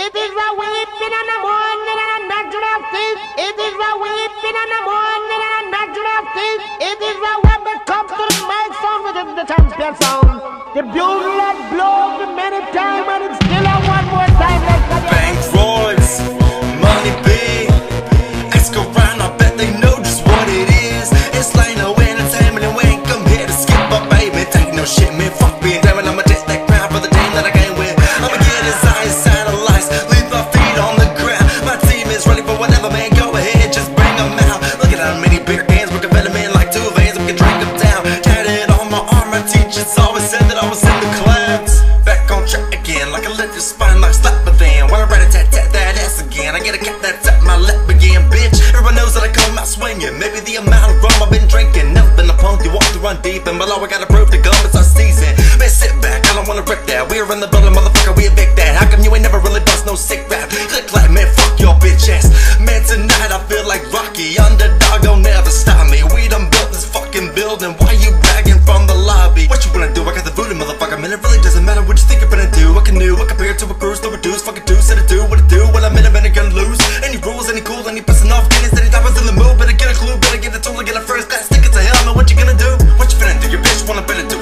It is weeping in the morning and a of teeth. It is weeping in the and a of teeth. It is a when it comes to the mic sound, it is the champion sound. The bugle that blows many times again, like a lift your spine, like slap a van. Wanna write a tat tat that ass again. I get a cat that's at my lap again, bitch. Everyone knows that I come out swinging. Maybe the amount of rum I've been drinking. Never been a punk, you want to run deep, and below I gotta prove the gum, it's our season. Man, sit back, I don't wanna rip that. We're in the building, motherfucker, we evict that. How come you ain't never really bust no sick rap? Click like, man, fuck your bitch ass. Man, tonight I feel like Rocky. Underdog, don't never stop me. We done built this fucking building. Why you bragging from the lobby? What you wanna do? I got the voodoo, motherfucker. Man, it really doesn't matter what you think you're gonna do. I can do, I compare to a cruise, to reduce, fucking do, said to do what I do. When I'm in a minute, gonna lose. Any rules, any cool, any pissing off, guineas, any diamonds in the mood. Better get a clue, better get a tool, get a first class ticket to hell. Know what you gonna do? What you finna do? Your bitch wanna better do. A